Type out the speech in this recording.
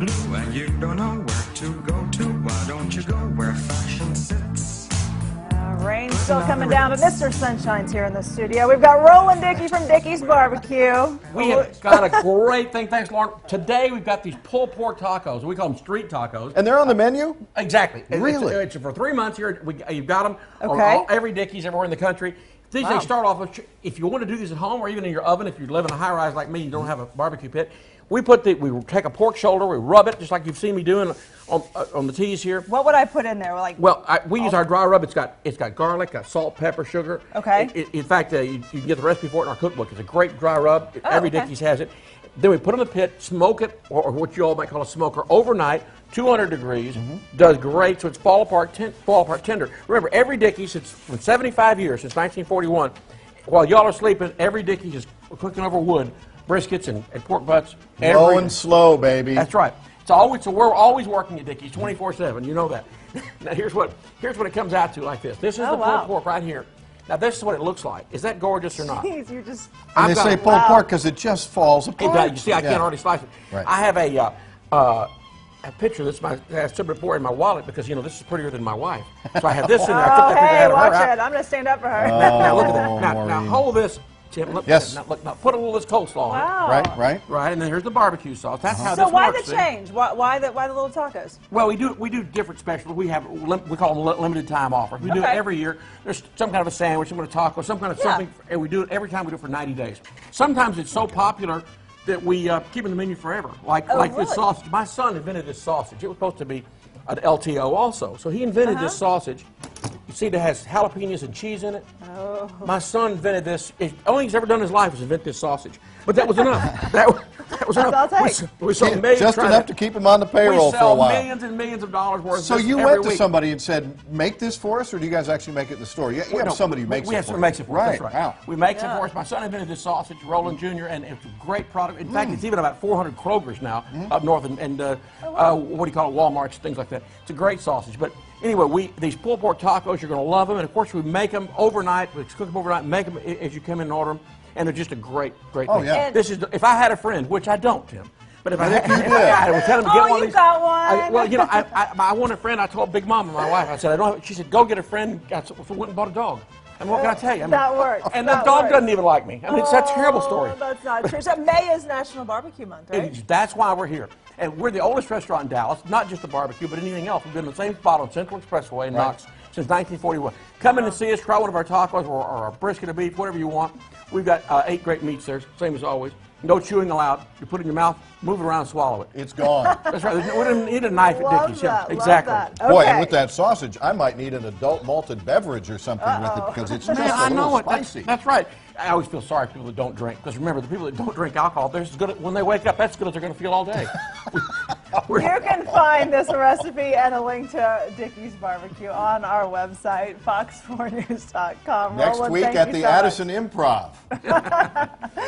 blue and you don't know where to go to, why don't you go where fashion sits? Uh, rain's still coming down, but Mr. Sunshine's here in the studio. We've got Roland Dickey from Dickey's Barbecue. We have got a great thing. Thanks, Lauren. Today we've got these pulled pork tacos. We call them street tacos. And they're on the menu? Exactly. Really? It's, it's for three months here. We, you've got them Okay. all, every Dickey's everywhere in the country. These Wow. they start off with, if you want to do these at home or even in your oven, if you live in a high rise like me, you don't have a barbecue pit. We put the, we take a pork shoulder, we rub it just like you've seen me doing on, uh, on the teas here. What would I put in there? Like, Well, I, we use our dry rub. It's got it's got garlic, got salt, pepper, sugar. Okay. It- it- in fact, uh, you, you can get the recipe for it in our cookbook. It's a great dry rub. Every Oh, okay. Dickey's has it. Then we put it in the pit, smoke it, or, or what you all might call a smoker, overnight, 200 degrees. Mm-hmm. Does great, so it's fall apart, ten, fall apart tender. Remember, every Dickey's, since for 75 years, since 1941, while y'all are sleeping, every Dickey's is cooking over wood, briskets and, and pork butts. Low and slow, baby. that's right. It's always so we're always working at Dickey's 24/7. You know that. now here's what here's what it comes out to like this. This is Oh, the pulled wow. pork right here. Now this is what it looks like. Is that gorgeous or not? Jeez, you just. And they I've got say a- pulled Wow. pork because it just falls It apart. does. You see, I Yeah. can't already slice it. Right. I have a. Uh, uh, a picture that's my I have before in my wallet because you know this is prettier than my wife. So I have this in there. I took Oh, that hey, out of watch out. it. I'm going to stand up for her. Now look at that. Oh, Now, now hold this, Tim. Look, Yes. Now, look, now put a little of this coleslaw on it. wow. Right, right. Right, and then here's the barbecue sauce. That's how So this why works. the change? Why, why the why the little tacos? Well, we do we do different specials. We have we call them limited time offers. We do it every year. There's some kind of a sandwich, some kind of taco, some kind of Yeah. something, and we do it every time. We do it for 90 days. Sometimes it's so popular that we uh, keep it in the menu forever. Like Oh, like this really? sausage. My son invented this sausage. It was supposed to be an LTO also. So he invented this Uh-huh. sausage. You see, that has jalapenos and cheese in it. Oh. My son invented this. It, only he's ever done in his life is invent this sausage. But that was enough. that, was- that was enough. I'll. We, we sold millions Just enough to keep him on the payroll for a while. millions and millions of dollars worth. So of you went to week. somebody and said, "Make this for us," or do you guys actually make it in the store? You, you have somebody who we- makes we it have for someone makes it for us. Right. That's right. Wow. We make it for us. My son invented this sausage, Roland Jr., and it's a great product. In Mm. fact, it's even about 400 Kroger's now Mm-hmm. up north, and, and uh, Oh, uh, what do you call it, Walmart's, things like that. It's a great sausage. But anyway, we these pulled pork tacos, you're going to love them, and of course we make them overnight. We cook them overnight, make them as you come in and order them, and they're just a great, great. Oh, thing. yeah. And- This is if I had a friend, which I don't, Tim. But if I, if I did. had, I would tell him to Oh, get one of you these. got I- one. well, you know, I, I, I want a friend. I told Big Mama, my wife, I said, I don't. Have, she said, go get a friend. I said, so went and bought a dog. And what can I tell you? I mean, That works. And the That dog works. doesn't even like me. I mean, it's a terrible story. Oh, that's not true. So May is National Barbecue Month, right? It's- that's why we're here. And we're the oldest restaurant in Dallas, not just the barbecue, but anything else. We've been in the same spot on Central Expressway in Knox since 1941. Come in and see us, try one of our tacos or, or a brisket of beef, whatever you want. We've got uh, eight great meats there, same as always. No chewing allowed. You put it in your mouth, move it around, swallow it. It's gone. That's right. There's- We didn't need a knife at Love Dickey's. that. Love exactly. that. Boy, and with that sausage, I might need an adult malted beverage or something with it because it's just Man, a I know little it. That's, spicy. that's right. I always feel sorry for people that don't drink because remember, the people that don't drink alcohol, they're as good at, when they wake up. That's as good as they're going to feel all day. You can find this recipe and a link to Dickey's Barbecue on our website, fox4news.com. Next Roland, week at the so much. Addison Improv.